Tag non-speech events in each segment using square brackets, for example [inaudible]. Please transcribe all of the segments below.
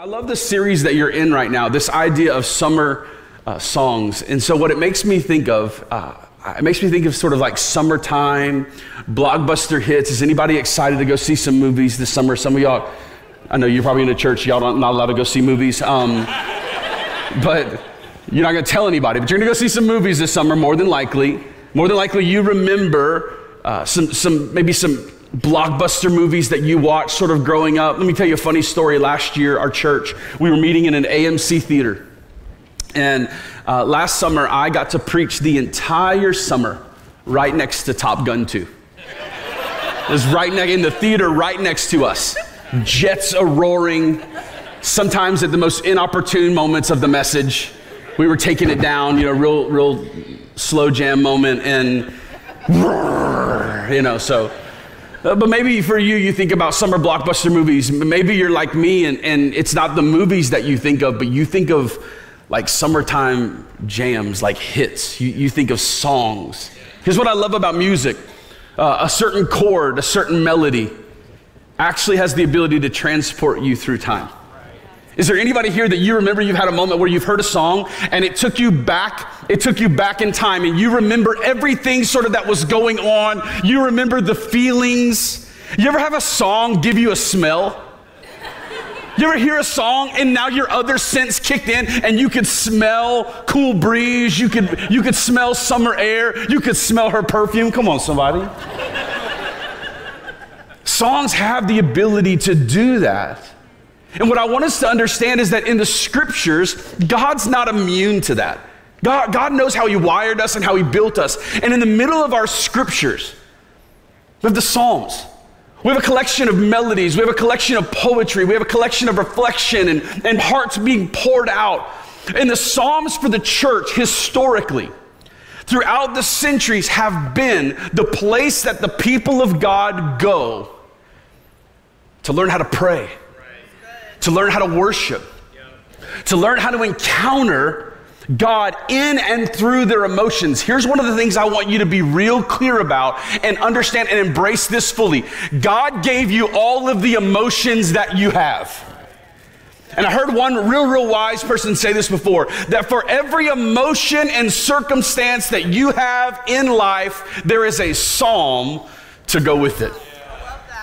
I love the series that you're in right now, this idea of summer uh, songs. And so, what it makes me think of, uh, it makes me think of sort of like summertime, blockbuster hits. Is anybody excited to go see some movies this summer? Some of y'all, I know you're probably in a church, y'all don't, not allowed to go see movies. Um, [laughs] but you're not going to tell anybody, but you're going to go see some movies this summer, more than likely. More than likely, you remember uh, some, some, maybe some blockbuster movies that you watched sort of growing up. Let me tell you a funny story. Last year, our church, we were meeting in an AMC theater. And uh, last summer, I got to preach the entire summer right next to Top Gun 2. It was right in the theater right next to us. Jets are roaring, sometimes at the most inopportune moments of the message. We were taking it down, you know, real, real slow jam moment, and you know, so uh, but maybe for you, you think about summer blockbuster movies. Maybe you're like me and, and it's not the movies that you think of, but you think of like summertime jams, like hits. You, you think of songs. Here's what I love about music uh, a certain chord, a certain melody actually has the ability to transport you through time. Is there anybody here that you remember you've had a moment where you've heard a song and it took you back, it took you back in time and you remember everything sort of that was going on? You remember the feelings? You ever have a song give you a smell? You ever hear a song and now your other sense kicked in and you could smell cool breeze, you could you could smell summer air, you could smell her perfume. Come on somebody. Songs have the ability to do that. And what I want us to understand is that in the scriptures, God's not immune to that. God, God knows how He wired us and how He built us. And in the middle of our scriptures, we have the Psalms. We have a collection of melodies. We have a collection of poetry. We have a collection of reflection and, and hearts being poured out. And the Psalms for the church, historically, throughout the centuries, have been the place that the people of God go to learn how to pray to learn how to worship, to learn how to encounter God in and through their emotions. Here's one of the things I want you to be real clear about and understand and embrace this fully. God gave you all of the emotions that you have. And I heard one real, real wise person say this before that for every emotion and circumstance that you have in life, there is a psalm to go with it.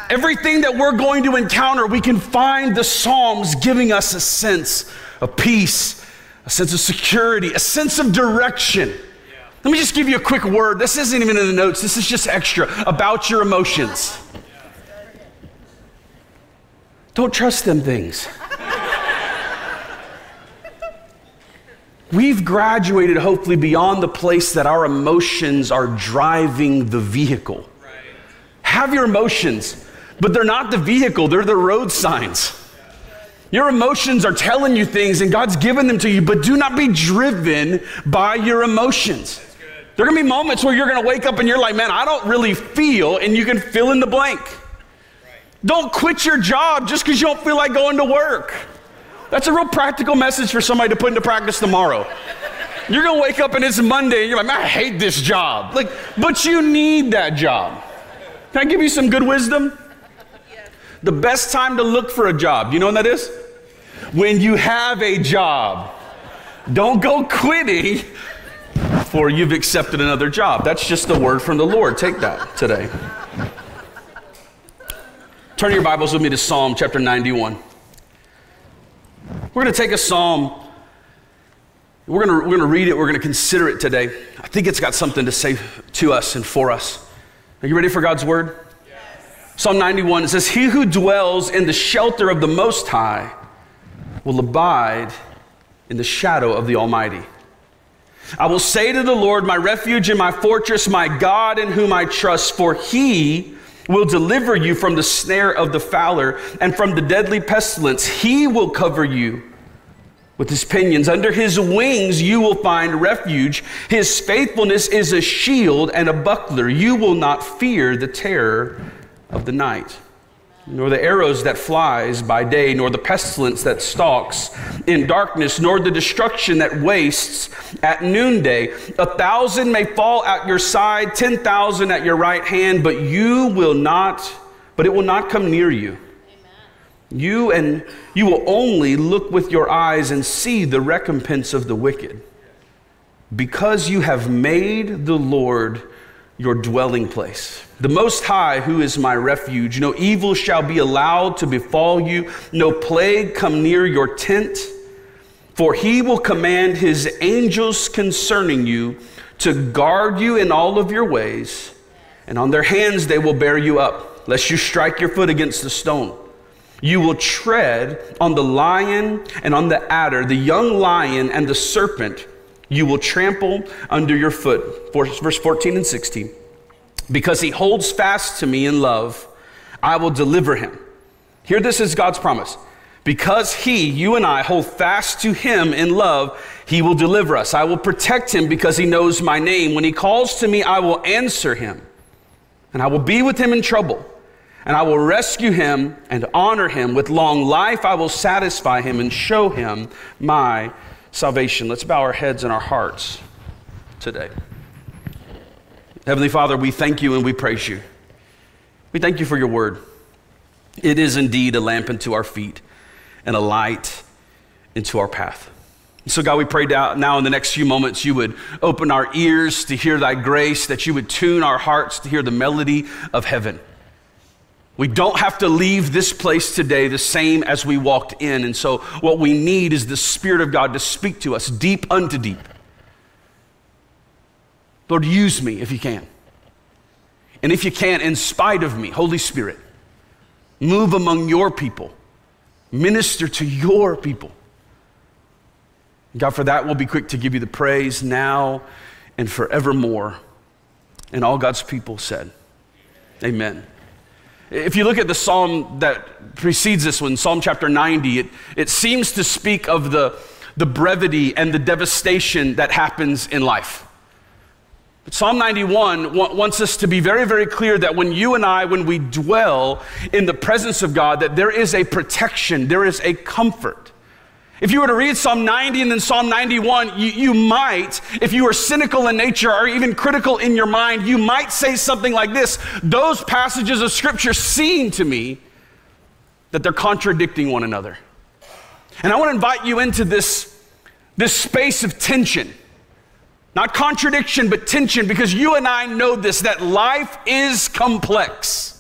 Everything that we're going to encounter, we can find the Psalms giving us a sense of peace, a sense of security, a sense of direction. Let me just give you a quick word. This isn't even in the notes, this is just extra about your emotions. Don't trust them things. We've graduated, hopefully, beyond the place that our emotions are driving the vehicle. Have your emotions but they're not the vehicle, they're the road signs. Your emotions are telling you things and God's given them to you, but do not be driven by your emotions. There are gonna be moments where you're gonna wake up and you're like, man, I don't really feel, and you can fill in the blank. Don't quit your job just because you don't feel like going to work. That's a real practical message for somebody to put into practice tomorrow. You're gonna wake up and it's Monday and you're like, I hate this job. Like, but you need that job. Can I give you some good wisdom? The best time to look for a job, you know when that is? When you have a job. Don't go quitting for you've accepted another job. That's just the word from the Lord. Take that today. Turn your Bibles with me to Psalm chapter 91. We're going to take a psalm. We're going to, we're going to read it. We're going to consider it today. I think it's got something to say to us and for us. Are you ready for God's word? Psalm 91, it says, He who dwells in the shelter of the Most High will abide in the shadow of the Almighty. I will say to the Lord, my refuge and my fortress, my God in whom I trust, for he will deliver you from the snare of the fowler and from the deadly pestilence. He will cover you with his pinions. Under his wings you will find refuge. His faithfulness is a shield and a buckler. You will not fear the terror of the night, nor the arrows that flies by day, nor the pestilence that stalks in darkness, nor the destruction that wastes at noonday. A thousand may fall at your side, ten thousand at your right hand, but you will not, but it will not come near you. You and you will only look with your eyes and see the recompense of the wicked. Because you have made the Lord your dwelling place. The Most High, who is my refuge, no evil shall be allowed to befall you, no plague come near your tent, for he will command his angels concerning you to guard you in all of your ways, and on their hands they will bear you up, lest you strike your foot against the stone. You will tread on the lion and on the adder, the young lion and the serpent you will trample under your foot. Verse 14 and 16. Because he holds fast to me in love, I will deliver him. Here, this is God's promise. Because he, you and I, hold fast to him in love, he will deliver us. I will protect him because he knows my name. When he calls to me, I will answer him. And I will be with him in trouble. And I will rescue him and honor him. With long life, I will satisfy him and show him my salvation. Let's bow our heads and our hearts today. Heavenly Father, we thank you and we praise you. We thank you for your word. It is indeed a lamp unto our feet and a light into our path. So, God, we pray now in the next few moments you would open our ears to hear thy grace, that you would tune our hearts to hear the melody of heaven. We don't have to leave this place today the same as we walked in. And so, what we need is the Spirit of God to speak to us deep unto deep. Lord, use me if you can. And if you can, in spite of me, Holy Spirit, move among your people, minister to your people. God, for that, we'll be quick to give you the praise now and forevermore. And all God's people said, Amen. If you look at the psalm that precedes this one, Psalm chapter 90, it, it seems to speak of the, the brevity and the devastation that happens in life. But Psalm 91 wants us to be very, very clear that when you and I, when we dwell in the presence of God, that there is a protection, there is a comfort. If you were to read Psalm 90 and then Psalm 91, you, you might, if you are cynical in nature or even critical in your mind, you might say something like this Those passages of Scripture seem to me that they're contradicting one another. And I want to invite you into this, this space of tension. Not contradiction, but tension, because you and I know this that life is complex.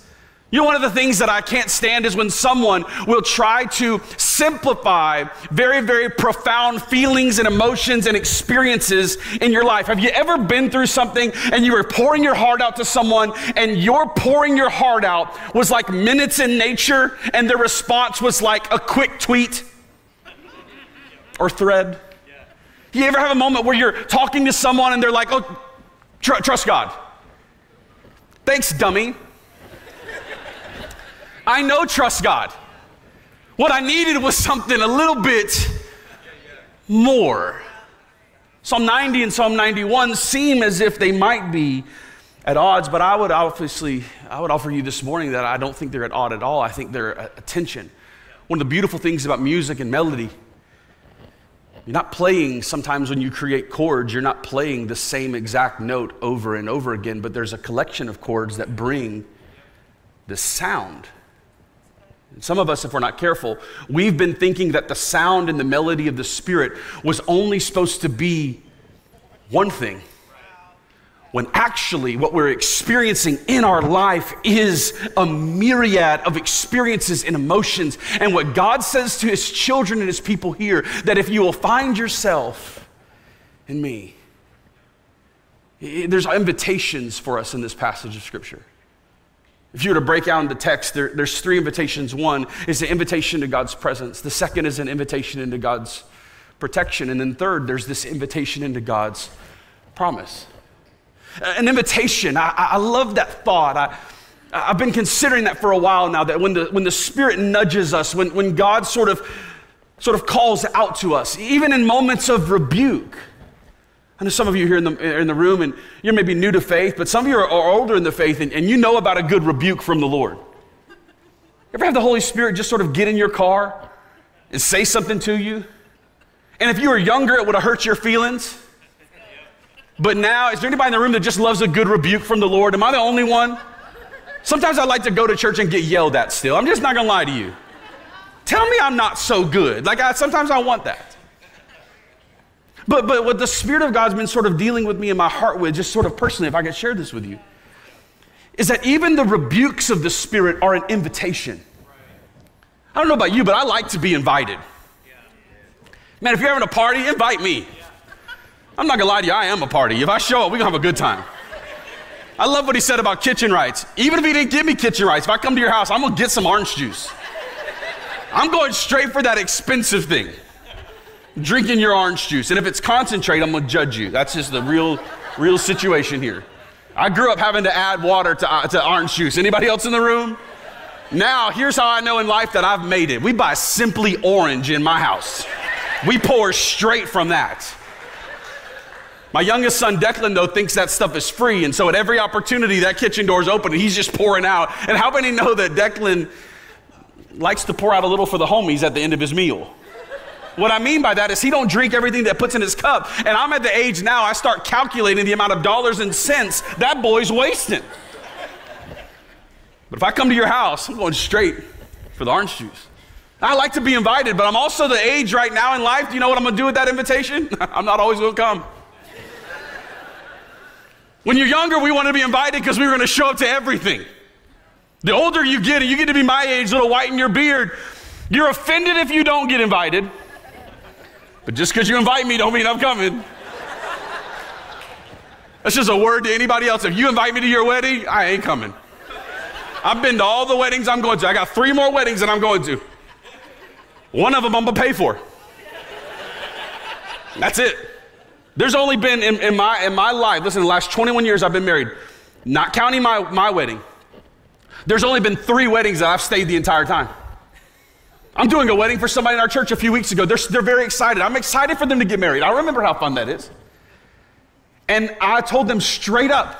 You know, one of the things that I can't stand is when someone will try to simplify very, very profound feelings and emotions and experiences in your life. Have you ever been through something and you were pouring your heart out to someone and your pouring your heart out was like minutes in nature and their response was like a quick tweet or thread? You ever have a moment where you're talking to someone and they're like, oh, tr- trust God? Thanks, dummy. I know trust God. What I needed was something a little bit more. Psalm 90 and Psalm 91 seem as if they might be at odds, but I would obviously, I would offer you this morning that I don't think they're at odds at all. I think they're at tension. One of the beautiful things about music and melody, you're not playing sometimes when you create chords, you're not playing the same exact note over and over again, but there's a collection of chords that bring the sound some of us, if we're not careful, we've been thinking that the sound and the melody of the Spirit was only supposed to be one thing. When actually, what we're experiencing in our life is a myriad of experiences and emotions. And what God says to His children and His people here that if you will find yourself in me, there's invitations for us in this passage of Scripture. If you were to break out the text, there, there's three invitations. One is an invitation to God's presence, the second is an invitation into God's protection, and then third, there's this invitation into God's promise. An invitation, I, I love that thought. I, I've been considering that for a while now that when the, when the Spirit nudges us, when, when God sort of, sort of calls out to us, even in moments of rebuke, I know some of you here in the, in the room, and you're maybe new to faith, but some of you are, are older in the faith, and, and you know about a good rebuke from the Lord. Ever have the Holy Spirit just sort of get in your car and say something to you? And if you were younger, it would have hurt your feelings. But now, is there anybody in the room that just loves a good rebuke from the Lord? Am I the only one? Sometimes I like to go to church and get yelled at still. I'm just not gonna lie to you. Tell me I'm not so good. Like I, sometimes I want that. But, but what the Spirit of God's been sort of dealing with me in my heart with, just sort of personally, if I could share this with you, is that even the rebukes of the Spirit are an invitation. I don't know about you, but I like to be invited. Man, if you're having a party, invite me. I'm not gonna lie to you, I am a party. If I show up, we're gonna have a good time. I love what he said about kitchen rights. Even if he didn't give me kitchen rights, if I come to your house, I'm gonna get some orange juice. I'm going straight for that expensive thing drinking your orange juice. And if it's concentrate, I'm gonna judge you. That's just the real, real situation here. I grew up having to add water to, uh, to orange juice. Anybody else in the room? Now, here's how I know in life that I've made it. We buy Simply Orange in my house. We pour straight from that. My youngest son, Declan, though, thinks that stuff is free. And so at every opportunity, that kitchen door's open and he's just pouring out. And how many know that Declan likes to pour out a little for the homies at the end of his meal? What I mean by that is he don't drink everything that puts in his cup. And I'm at the age now I start calculating the amount of dollars and cents that boy's wasting. But if I come to your house, I'm going straight for the orange juice. I like to be invited, but I'm also the age right now in life. Do you know what I'm going to do with that invitation? [laughs] I'm not always going to come. When you're younger, we want to be invited because we were going to show up to everything. The older you get, and you get to be my age, little white in your beard, you're offended if you don't get invited. But just because you invite me don't mean I'm coming. That's just a word to anybody else. If you invite me to your wedding, I ain't coming. I've been to all the weddings I'm going to. I got three more weddings that I'm going to. One of them I'm gonna pay for. That's it. There's only been in, in, my, in my life, listen, the last 21 years I've been married, not counting my, my wedding, there's only been three weddings that I've stayed the entire time. I'm doing a wedding for somebody in our church a few weeks ago. They're, they're very excited. I'm excited for them to get married. I remember how fun that is. And I told them straight up,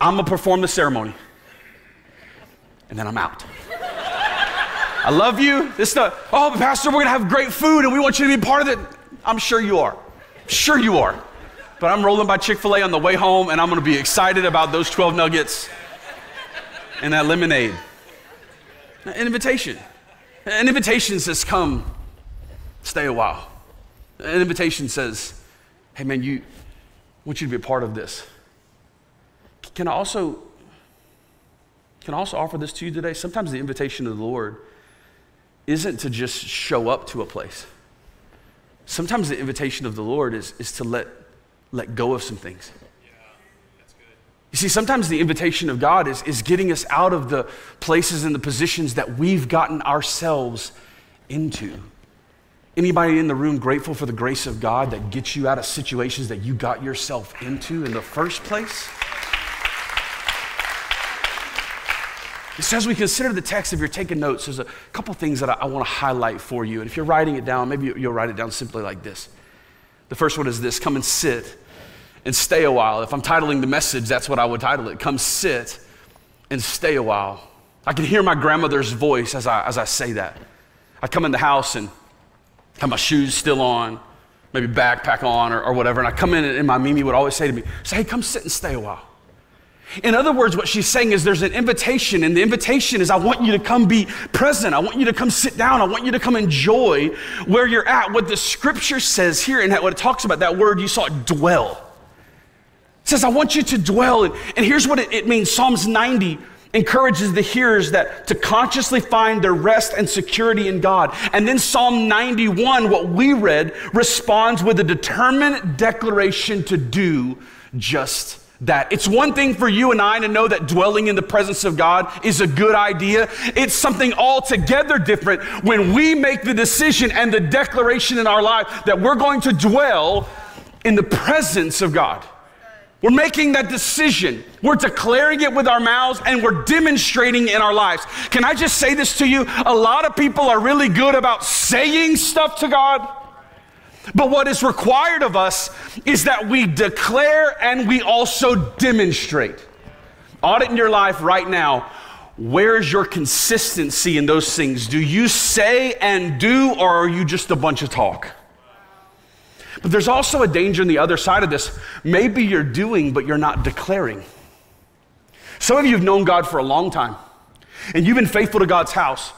I'm gonna perform the ceremony. And then I'm out. I love you. This stuff. Oh, Pastor, we're gonna have great food and we want you to be part of it. I'm sure you are. Sure you are. But I'm rolling by Chick fil A on the way home and I'm gonna be excited about those 12 nuggets and that lemonade. An invitation. An invitation says, Come, stay a while. An invitation says, Hey, man, you I want you to be a part of this. Can I also can I also offer this to you today? Sometimes the invitation of the Lord isn't to just show up to a place. Sometimes the invitation of the Lord is, is to let, let go of some things. You see, sometimes the invitation of God is, is getting us out of the places and the positions that we've gotten ourselves into. Anybody in the room grateful for the grace of God that gets you out of situations that you got yourself into in the first place? So, as we consider the text, if you're taking notes, there's a couple things that I, I want to highlight for you. And if you're writing it down, maybe you'll write it down simply like this. The first one is this come and sit and stay a while. If I'm titling the message, that's what I would title it. Come sit and stay a while. I can hear my grandmother's voice as I, as I say that. I come in the house and have my shoes still on, maybe backpack on or, or whatever, and I come in and my Mimi would always say to me, say, hey, come sit and stay a while. In other words, what she's saying is there's an invitation, and the invitation is I want you to come be present. I want you to come sit down. I want you to come enjoy where you're at. What the scripture says here, and what it talks about, that word you saw, dwell says, I want you to dwell. And, and here's what it, it means Psalms 90 encourages the hearers that to consciously find their rest and security in God. And then Psalm 91, what we read, responds with a determined declaration to do just that. It's one thing for you and I to know that dwelling in the presence of God is a good idea. It's something altogether different when we make the decision and the declaration in our life that we're going to dwell in the presence of God. We're making that decision. We're declaring it with our mouths and we're demonstrating in our lives. Can I just say this to you? A lot of people are really good about saying stuff to God. But what is required of us is that we declare and we also demonstrate. Audit in your life right now. Where's your consistency in those things? Do you say and do, or are you just a bunch of talk? But there's also a danger on the other side of this. Maybe you're doing, but you're not declaring. Some of you have known God for a long time, and you've been faithful to God's house.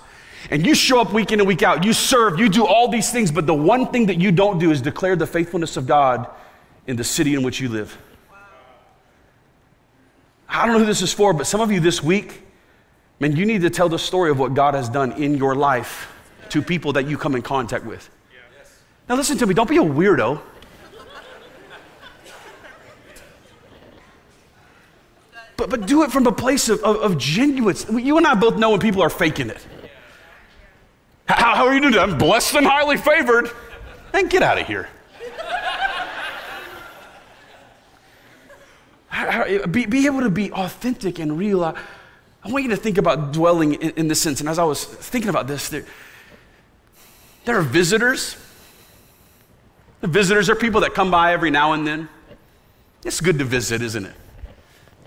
And you show up week in and week out. You serve, you do all these things, but the one thing that you don't do is declare the faithfulness of God in the city in which you live. I don't know who this is for, but some of you this week, man, you need to tell the story of what God has done in your life to people that you come in contact with. Now, listen to me, don't be a weirdo. But, but do it from a place of, of, of genuine. You and I both know when people are faking it. How, how are you doing? I'm blessed and highly favored. And get out of here. be, be able to be authentic and real. I, I want you to think about dwelling in, in this sense. And as I was thinking about this, there, there are visitors. The visitors are people that come by every now and then. It's good to visit, isn't it?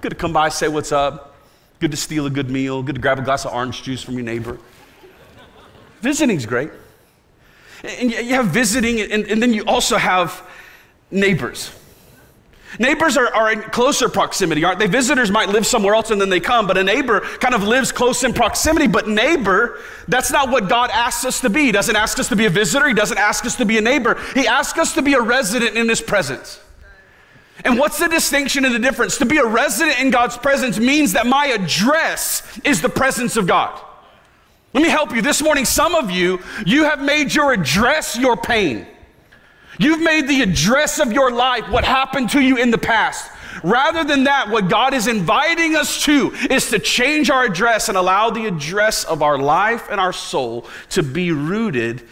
Good to come by, say what's up. Good to steal a good meal. Good to grab a glass of orange juice from your neighbor. Visiting's great. And you have visiting, and, and then you also have neighbors. Neighbors are, are in closer proximity, aren't they? Visitors might live somewhere else and then they come, but a neighbor kind of lives close in proximity. But neighbor, that's not what God asks us to be. He doesn't ask us to be a visitor, He doesn't ask us to be a neighbor. He asks us to be a resident in His presence. And what's the distinction and the difference? To be a resident in God's presence means that my address is the presence of God. Let me help you. This morning, some of you, you have made your address your pain. You've made the address of your life what happened to you in the past. Rather than that, what God is inviting us to is to change our address and allow the address of our life and our soul to be rooted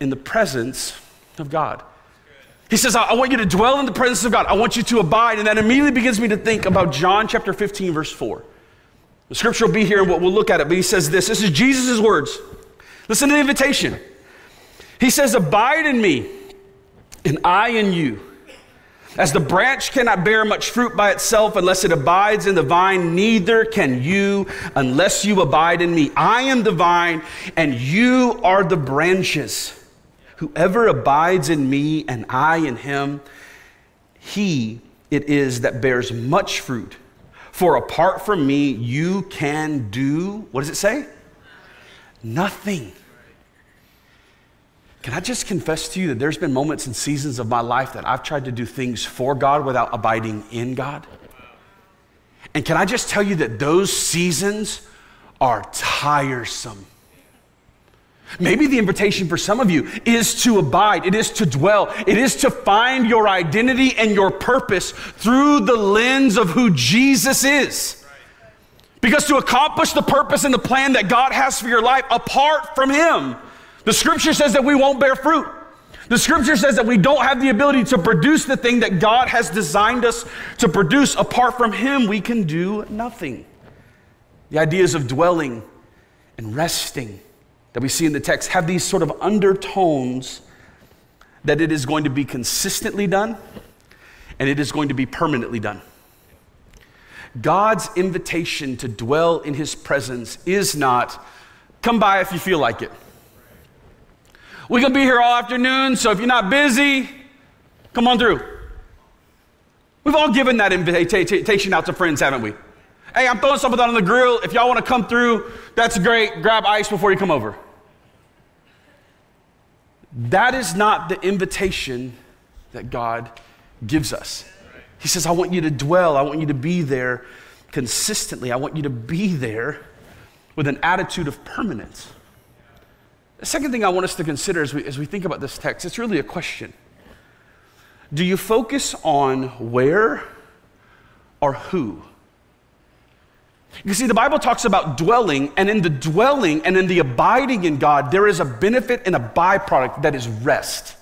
in the presence of God. He says, I want you to dwell in the presence of God. I want you to abide. And that immediately begins me to think about John chapter 15, verse 4. The scripture will be here and we'll look at it, but he says this. This is Jesus' words. Listen to the invitation. He says, Abide in me and I in you. As the branch cannot bear much fruit by itself unless it abides in the vine, neither can you unless you abide in me. I am the vine, and you are the branches. Whoever abides in me and I in him, he it is that bears much fruit. For apart from me, you can do, what does it say? Nothing. Can I just confess to you that there's been moments and seasons of my life that I've tried to do things for God without abiding in God? And can I just tell you that those seasons are tiresome? Maybe the invitation for some of you is to abide, it is to dwell, it is to find your identity and your purpose through the lens of who Jesus is. Because to accomplish the purpose and the plan that God has for your life apart from Him, the scripture says that we won't bear fruit. The scripture says that we don't have the ability to produce the thing that God has designed us to produce. Apart from Him, we can do nothing. The ideas of dwelling and resting that we see in the text have these sort of undertones that it is going to be consistently done and it is going to be permanently done. God's invitation to dwell in His presence is not come by if you feel like it. We're going to be here all afternoon, so if you're not busy, come on through. We've all given that invitation out to friends, haven't we? Hey, I'm throwing something on the grill. If y'all want to come through, that's great. Grab ice before you come over. That is not the invitation that God gives us. He says, I want you to dwell, I want you to be there consistently, I want you to be there with an attitude of permanence. The second thing I want us to consider as we, as we think about this text, it's really a question. Do you focus on where or who? You see, the Bible talks about dwelling, and in the dwelling and in the abiding in God, there is a benefit and a byproduct that is rest.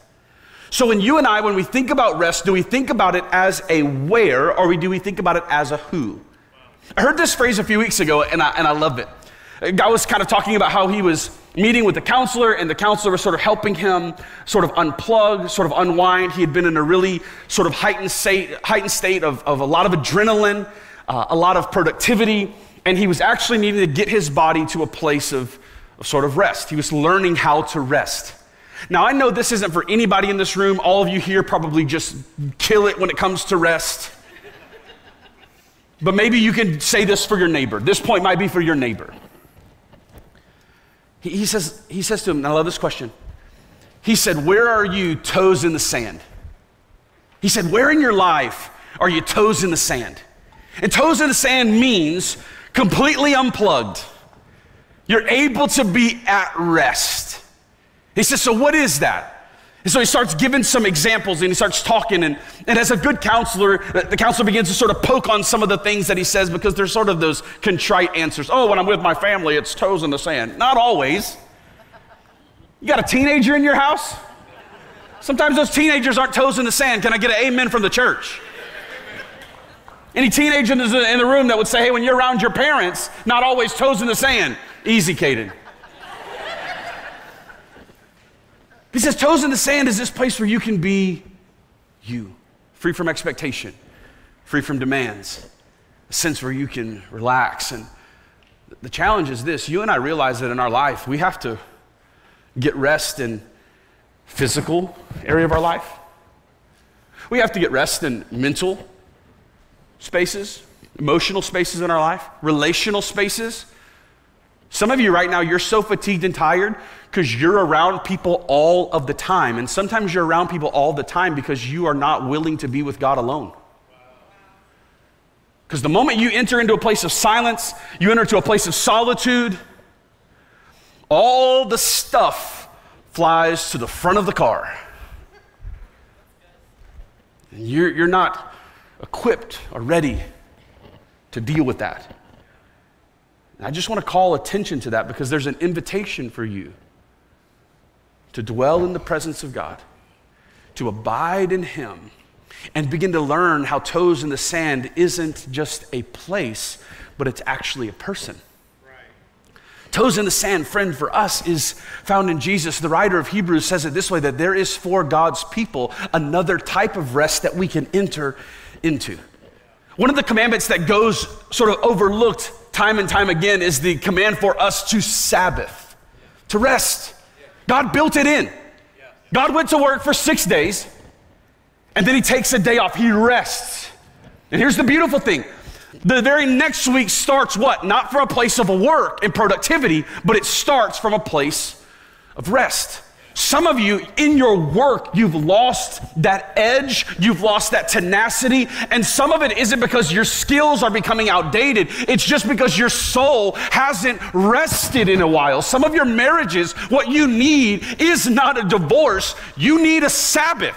So, when you and I, when we think about rest, do we think about it as a where or do we think about it as a who? I heard this phrase a few weeks ago and I, and I love it. Guy was kind of talking about how he was meeting with the counselor, and the counselor was sort of helping him sort of unplug, sort of unwind. He had been in a really sort of heightened state, heightened state of, of a lot of adrenaline, uh, a lot of productivity, and he was actually needing to get his body to a place of, of sort of rest. He was learning how to rest. Now, I know this isn't for anybody in this room. All of you here probably just kill it when it comes to rest. But maybe you can say this for your neighbor. This point might be for your neighbor. He, he, says, he says to him, and I love this question. He said, Where are you toes in the sand? He said, Where in your life are you toes in the sand? And toes in the sand means completely unplugged. You're able to be at rest. He says, So what is that? And so he starts giving some examples and he starts talking. And, and as a good counselor, the counselor begins to sort of poke on some of the things that he says because there's sort of those contrite answers. Oh, when I'm with my family, it's toes in the sand. Not always. You got a teenager in your house? Sometimes those teenagers aren't toes in the sand. Can I get an amen from the church? Any teenager in the room that would say, hey, when you're around your parents, not always toes in the sand. Easy, Caden. He says, toes in the sand is this place where you can be you, free from expectation, free from demands, a sense where you can relax. And the challenge is this you and I realize that in our life, we have to get rest in physical area of our life. We have to get rest in mental spaces, emotional spaces in our life, relational spaces. Some of you right now, you're so fatigued and tired because you're around people all of the time. And sometimes you're around people all the time because you are not willing to be with God alone. Because the moment you enter into a place of silence, you enter into a place of solitude, all the stuff flies to the front of the car. And you're, you're not equipped or ready to deal with that. And I just want to call attention to that because there's an invitation for you to dwell in the presence of God, to abide in Him, and begin to learn how toes in the sand isn't just a place, but it's actually a person. Toes in the sand, friend, for us is found in Jesus. The writer of Hebrews says it this way that there is for God's people another type of rest that we can enter into. One of the commandments that goes sort of overlooked time and time again is the command for us to Sabbath, to rest. God built it in. God went to work for six days and then he takes a day off. He rests. And here's the beautiful thing the very next week starts what? Not from a place of work and productivity, but it starts from a place of rest. Some of you in your work, you've lost that edge, you've lost that tenacity, and some of it isn't because your skills are becoming outdated. It's just because your soul hasn't rested in a while. Some of your marriages, what you need is not a divorce, you need a Sabbath.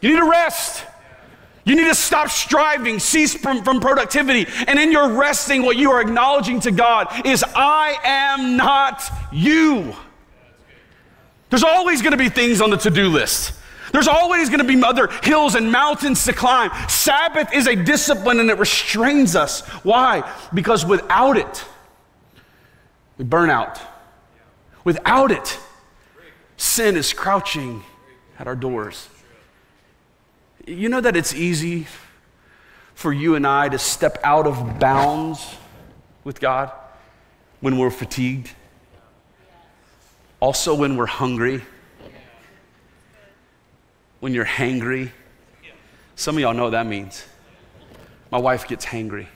You need a rest. You need to stop striving, cease from, from productivity. And in your resting, what you are acknowledging to God is, I am not you. There's always going to be things on the to do list. There's always going to be other hills and mountains to climb. Sabbath is a discipline and it restrains us. Why? Because without it, we burn out. Without it, sin is crouching at our doors. You know that it's easy for you and I to step out of bounds with God when we're fatigued, also when we're hungry, when you're hangry. Some of y'all know what that means. My wife gets hangry,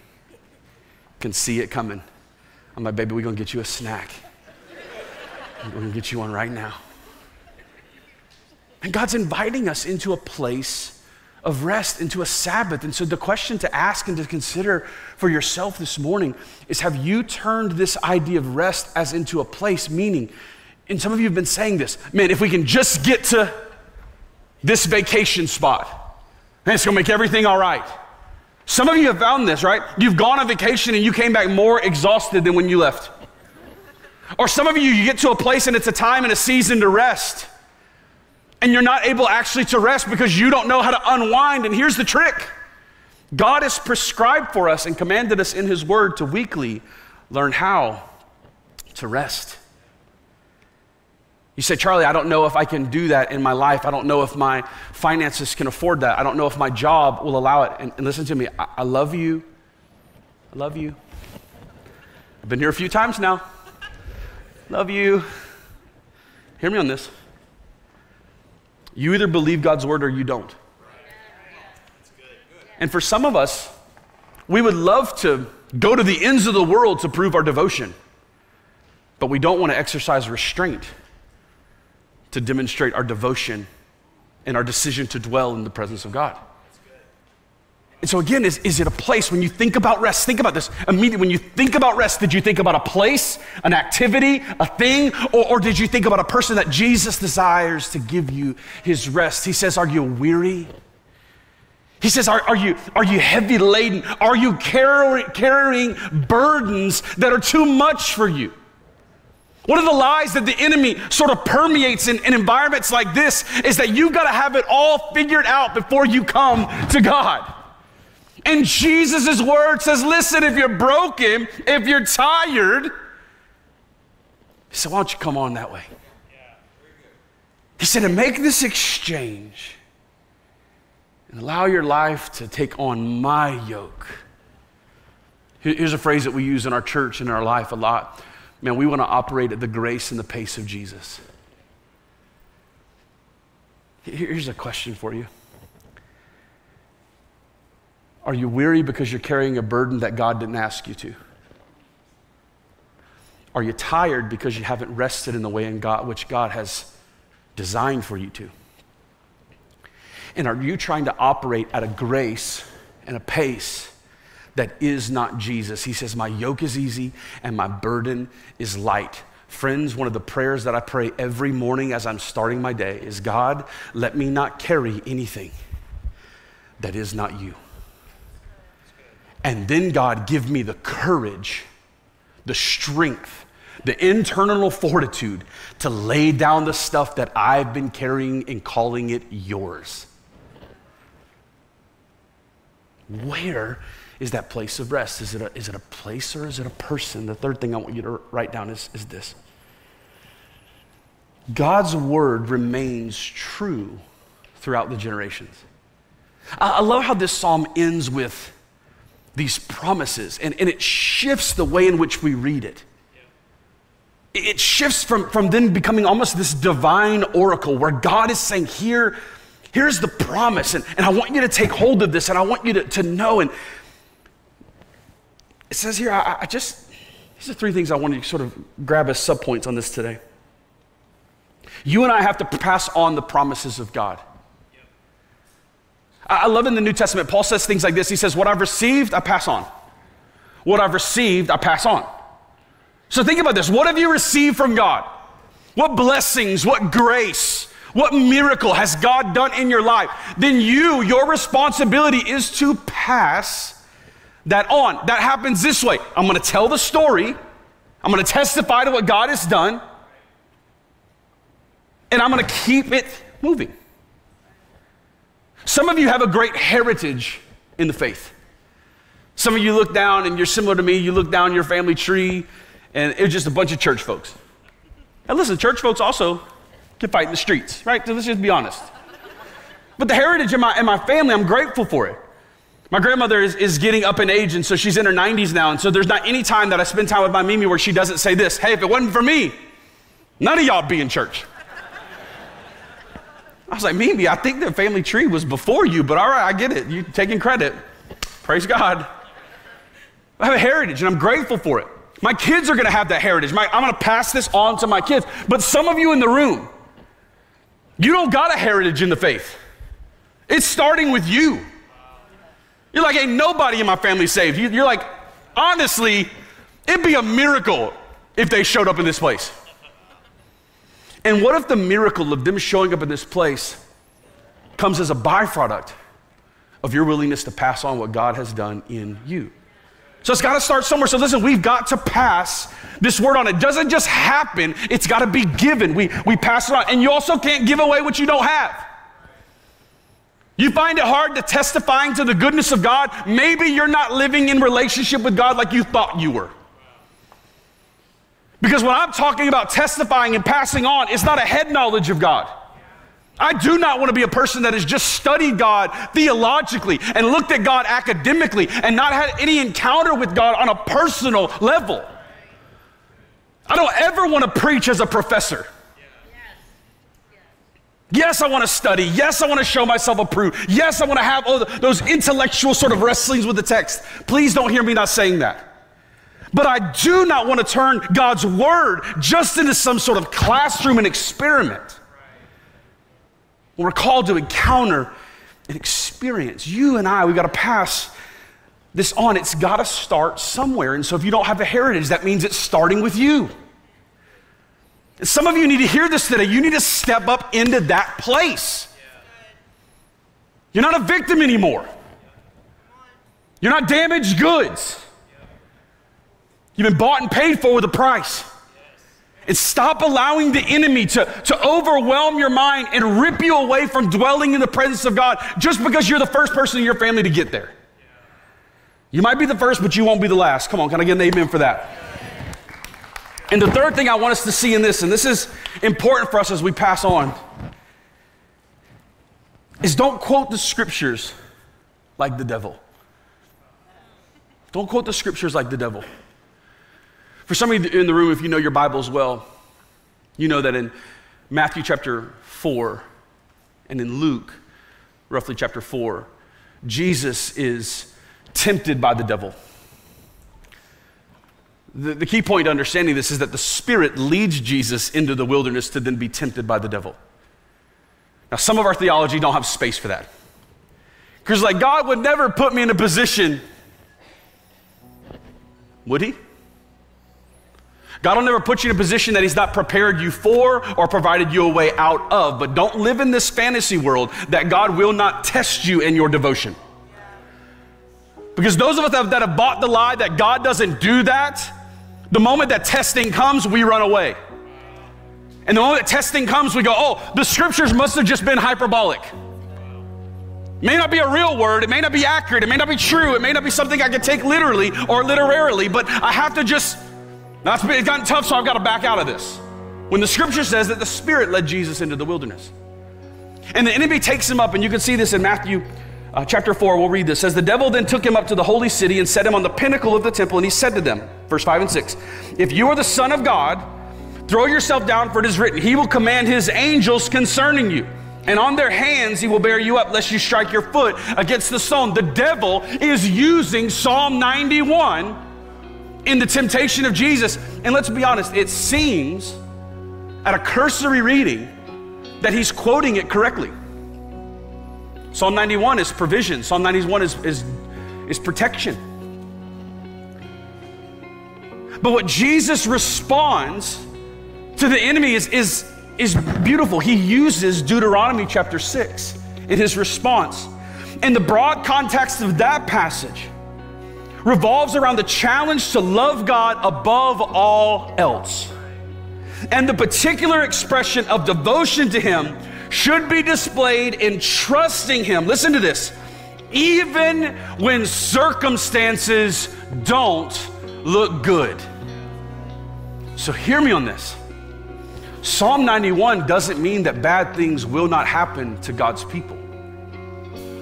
can see it coming. I'm like, baby, we're gonna get you a snack. We're gonna get you one right now. And God's inviting us into a place of rest into a Sabbath. And so, the question to ask and to consider for yourself this morning is Have you turned this idea of rest as into a place? Meaning, and some of you have been saying this, man, if we can just get to this vacation spot, man, it's gonna make everything all right. Some of you have found this, right? You've gone on vacation and you came back more exhausted than when you left. Or some of you, you get to a place and it's a time and a season to rest and you're not able actually to rest because you don't know how to unwind. And here's the trick God has prescribed for us and commanded us in His Word to weekly learn how to rest. You say, Charlie, I don't know if I can do that in my life. I don't know if my finances can afford that. I don't know if my job will allow it. And, and listen to me, I, I love you. I love you. I've been here a few times now. Love you. Hear me on this. You either believe God's word or you don't. And for some of us, we would love to go to the ends of the world to prove our devotion. but we don't want to exercise restraint to demonstrate our devotion and our decision to dwell in the presence of God. And so, again, is, is it a place when you think about rest? Think about this immediately. When you think about rest, did you think about a place, an activity, a thing, or, or did you think about a person that Jesus desires to give you his rest? He says, Are you weary? He says, Are, are, you, are you heavy laden? Are you carry, carrying burdens that are too much for you? One of the lies that the enemy sort of permeates in, in environments like this is that you've got to have it all figured out before you come to God. And Jesus' word says, listen, if you're broken, if you're tired, he said, why don't you come on that way? He said, to make this exchange and allow your life to take on my yoke. Here's a phrase that we use in our church and in our life a lot. Man, we want to operate at the grace and the pace of Jesus. Here's a question for you Are you weary because you're carrying a burden that God didn't ask you to? Are you tired because you haven't rested in the way in God, which God has designed for you to? And are you trying to operate at a grace and a pace that is not Jesus? He says, My yoke is easy and my burden is light. Friends, one of the prayers that I pray every morning as I'm starting my day is God, let me not carry anything that is not you. And then, God, give me the courage, the strength, the internal fortitude to lay down the stuff that I've been carrying and calling it yours. Where is that place of rest? Is it a, is it a place or is it a person? The third thing I want you to write down is, is this God's word remains true throughout the generations. I, I love how this psalm ends with these promises, and, and it shifts the way in which we read it. It shifts from, from then becoming almost this divine oracle where God is saying, Here, Here's the promise, and, and I want you to take hold of this, and I want you to, to know. And it says here, I, I just, these are three things I want to sort of grab as subpoints on this today. You and I have to pass on the promises of God. I love in the New Testament, Paul says things like this. He says, What I've received, I pass on. What I've received, I pass on. So think about this. What have you received from God? What blessings, what grace, what miracle has God done in your life? Then you, your responsibility is to pass that on. That happens this way I'm going to tell the story, I'm going to testify to what God has done, and I'm going to keep it moving. Some of you have a great heritage in the faith. Some of you look down and you're similar to me, you look down your family tree, and it's just a bunch of church folks. And listen, church folks also can fight in the streets, right? So let's just be honest. But the heritage in my, in my family, I'm grateful for it. My grandmother is, is getting up in age, and so she's in her 90s now, and so there's not any time that I spend time with my Mimi where she doesn't say this Hey, if it wasn't for me, none of y'all be in church. I was like, Mimi, I think the family tree was before you, but all right, I get it. You're taking credit. Praise God. I have a heritage, and I'm grateful for it. My kids are going to have that heritage. My, I'm going to pass this on to my kids. But some of you in the room, you don't got a heritage in the faith. It's starting with you. You're like, ain't nobody in my family saved. You're like, honestly, it'd be a miracle if they showed up in this place. And what if the miracle of them showing up in this place comes as a byproduct of your willingness to pass on what God has done in you? So it's got to start somewhere. So listen, we've got to pass this word on. It doesn't just happen, it's got to be given. We, we pass it on. And you also can't give away what you don't have. You find it hard to testifying to the goodness of God. Maybe you're not living in relationship with God like you thought you were. Because when I'm talking about testifying and passing on, it's not a head knowledge of God. I do not want to be a person that has just studied God theologically and looked at God academically and not had any encounter with God on a personal level. I don't ever want to preach as a professor. Yes, I want to study. Yes, I want to show myself approved. Yes, I want to have all those intellectual sort of wrestlings with the text. Please don't hear me not saying that. But I do not want to turn God's word just into some sort of classroom and experiment. We're called to encounter and experience. You and I, we got to pass this on. It's got to start somewhere. And so if you don't have a heritage, that means it's starting with you. Some of you need to hear this today. You need to step up into that place. You're not a victim anymore. You're not damaged goods. You've been bought and paid for with a price. And stop allowing the enemy to, to overwhelm your mind and rip you away from dwelling in the presence of God just because you're the first person in your family to get there. You might be the first, but you won't be the last. Come on, can I get an amen for that? And the third thing I want us to see in this, and this is important for us as we pass on, is don't quote the scriptures like the devil. Don't quote the scriptures like the devil. For some of you in the room, if you know your Bibles well, you know that in Matthew chapter 4 and in Luke, roughly chapter 4, Jesus is tempted by the devil. The, the, key point to understanding this is that the Spirit leads Jesus into the wilderness to then be tempted by the devil. Now, some of our theology don't have space for that. Because, like, God would never put me in a position, would He? God will never put you in a position that He's not prepared you for or provided you a way out of. But don't live in this fantasy world that God will not test you in your devotion. Because those of us that have bought the lie that God doesn't do that, the moment that testing comes, we run away. And the moment that testing comes, we go, oh, the scriptures must have just been hyperbolic. It may not be a real word, it may not be accurate, it may not be true, it may not be something I can take literally or literarily, but I have to just, that's it's gotten tough, so I've got to back out of this. When the scripture says that the Spirit led Jesus into the wilderness. And the enemy takes him up, and you can see this in Matthew uh, chapter 4, we'll read this. Says, The devil then took him up to the holy city and set him on the pinnacle of the temple, and he said to them, verse 5 and 6, If you are the Son of God, throw yourself down, for it is written, He will command His angels concerning you. And on their hands he will bear you up, lest you strike your foot against the stone. The devil is using Psalm 91 in the temptation of Jesus. And let's be honest, it seems at a cursory reading that he's quoting it correctly. Psalm 91 is provision, Psalm 91 is, is, is protection. But what Jesus responds to the enemy is, is, is beautiful. He uses Deuteronomy chapter 6 in his response. And the broad context of that passage revolves around the challenge to love God above all else. And the particular expression of devotion to Him should be displayed in trusting Him. Listen to this. Even when circumstances don't look good. So, hear me on this. Psalm 91 doesn't mean that bad things will not happen to God's people.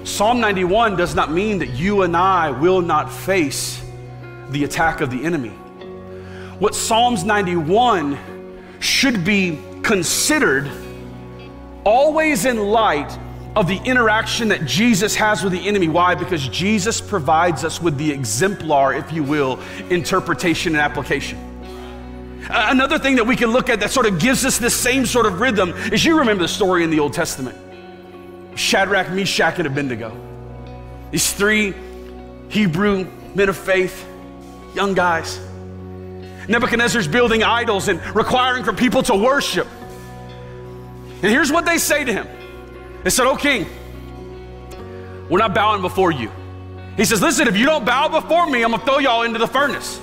Psalm 91 does not mean that you and I will not face the attack of the enemy. What Psalms 91 should be considered always in light of the interaction that Jesus has with the enemy. Why? Because Jesus provides us with the exemplar, if you will, interpretation and application. Another thing that we can look at that sort of gives us the same sort of rhythm is you remember the story in the Old Testament Shadrach, Meshach, and Abednego. These three Hebrew men of faith, young guys. Nebuchadnezzar's building idols and requiring for people to worship. And here's what they say to him They said, Oh, king, we're not bowing before you. He says, Listen, if you don't bow before me, I'm gonna throw y'all into the furnace.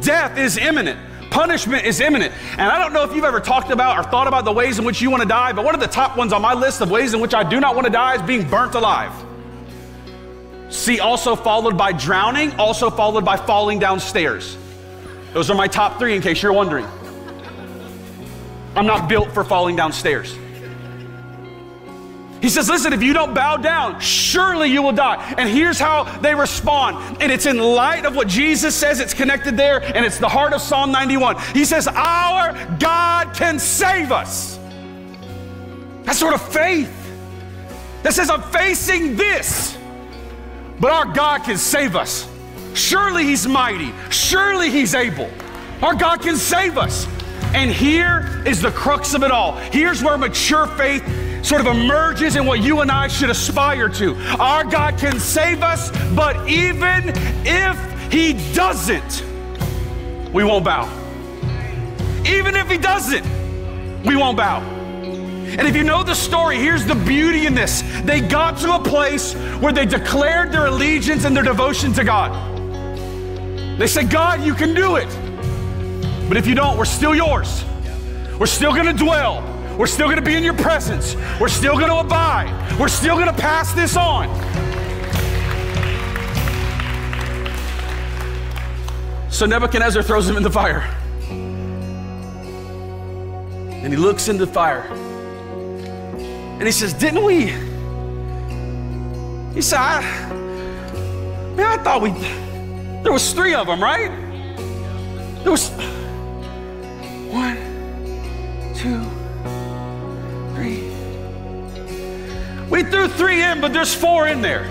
Death is imminent. Punishment is imminent. And I don't know if you've ever talked about or thought about the ways in which you want to die, but one of the top ones on my list of ways in which I do not want to die is being burnt alive. See, also followed by drowning, also followed by falling downstairs. Those are my top three in case you're wondering. I'm not built for falling downstairs. He says, Listen, if you don't bow down, surely you will die. And here's how they respond. And it's in light of what Jesus says, it's connected there, and it's the heart of Psalm 91. He says, Our God can save us. That's sort of faith that says, I'm facing this, but our God can save us. Surely He's mighty. Surely He's able. Our God can save us. And here is the crux of it all. Here's where mature faith sort of emerges in what you and I should aspire to. Our God can save us, but even if He doesn't, we won't bow. Even if He doesn't, we won't bow. And if you know the story, here's the beauty in this. They got to a place where they declared their allegiance and their devotion to God. They said, God, you can do it. But if you don't, we're still yours. We're still going to dwell. We're still going to be in your presence. We're still going to abide. We're still going to pass this on. So Nebuchadnezzar throws him in the fire. And he looks into the fire. And he says, Didn't we? He said, I, man, I thought we, there was three of them, right? There was We threw three in, but there's four in there.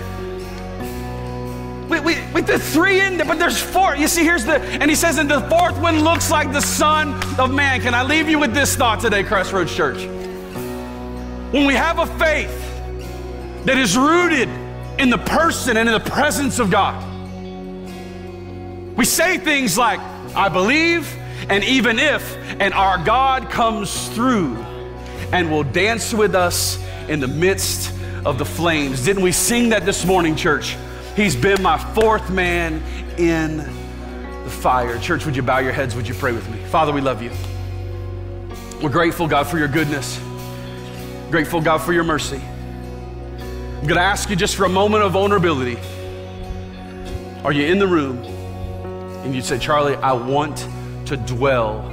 We, we, we threw three in there, but there's four. You see, here's the, and he says, and the fourth one looks like the Son of Man. Can I leave you with this thought today, Crossroads Church? When we have a faith that is rooted in the person and in the presence of God, we say things like, I believe, and even if, and our God comes through and will dance with us in the midst of the flames. Didn't we sing that this morning, church? He's been my fourth man in the fire. Church, would you bow your heads? Would you pray with me? Father, we love you. We're grateful, God, for your goodness. Grateful, God, for your mercy. I'm going to ask you just for a moment of vulnerability. Are you in the room? And you'd say, Charlie, I want to dwell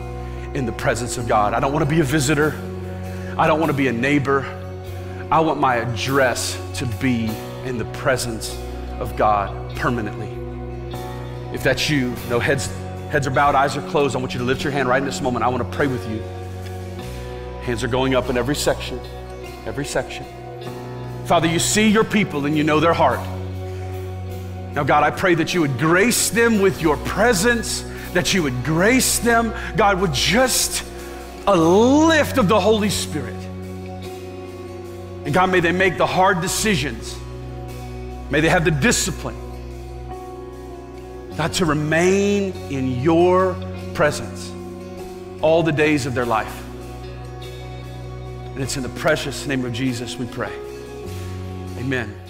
in the presence of God. I don't want to be a visitor. I don't want to be a neighbor. I want my address to be in the presence of God permanently. If that's you, no heads, heads are bowed, eyes are closed. I want you to lift your hand right in this moment. I want to pray with you. Hands are going up in every section, every section. Father, you see your people and you know their heart. Now, God, I pray that you would grace them with your presence, that you would grace them, God, with just a lift of the Holy Spirit. And God, may they make the hard decisions. May they have the discipline, God, to remain in your presence all the days of their life. And it's in the precious name of Jesus we pray. Amen.